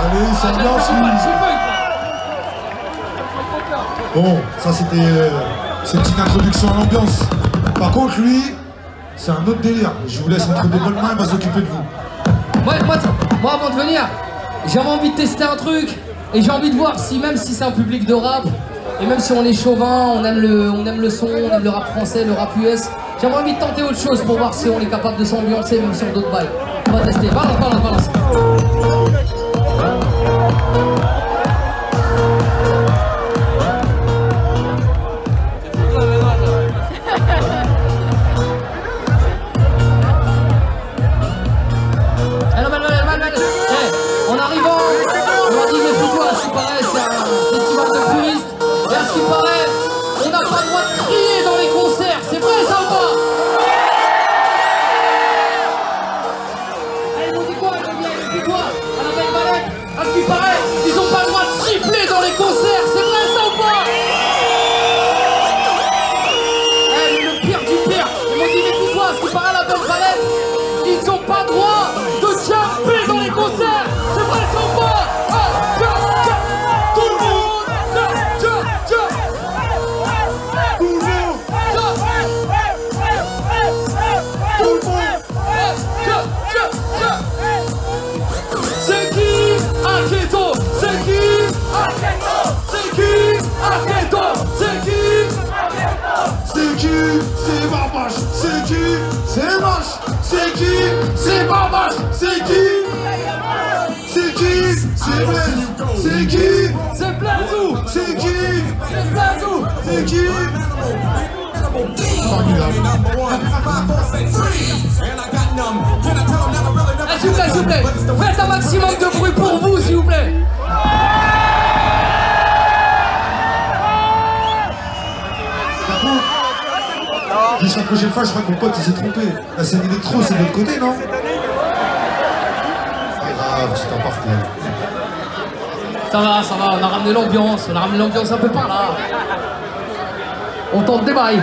Allez, ça Bon, ça c'était euh, cette petite introduction à l'ambiance. Par contre, lui, c'est un autre délire. Je vous laisse entre des bonnes mains, il va s'occuper de vous. Moi, moi, moi, avant de venir, j'avais envie de tester un truc. Et j'ai envie de voir si, même si c'est un public de et même si on est chauvin, on aime le, on aime le son, on aime le rap français, le rap US, j'avais envie de tenter autre chose pour voir si on est capable de s'ambiancer même sur d'autres bails. On va tester. Balance, balance, balance. De jumper dans les concerts C'est vrai, ou pas Ah, jump, jump, Tout le monde Tout le monde Jump, Tout le monde eh, C'est qui Arketo C'est qui Arketo C'est qui Arketo C'est qui C'est qui C'est Barbache C'est qui C'est qui? C'est Barbache C'est qui? C'est qui? C'est Blaise. C'est qui? C'est Blazou C'est qui? C'est Blazou C'est qui? Ah, S'il vous plaît, s'il vous plaît, faites un maximum de bruit pour vous, s'il vous plaît. Juste la prochaine fois, je crois que mon pote il s'est trompé. La scène trop, c'est de l'autre côté, non C'est pas grave, c'est un partenaire. Ça va, ça va, on a ramené l'ambiance, on a ramené l'ambiance un peu par là. On tente des bails.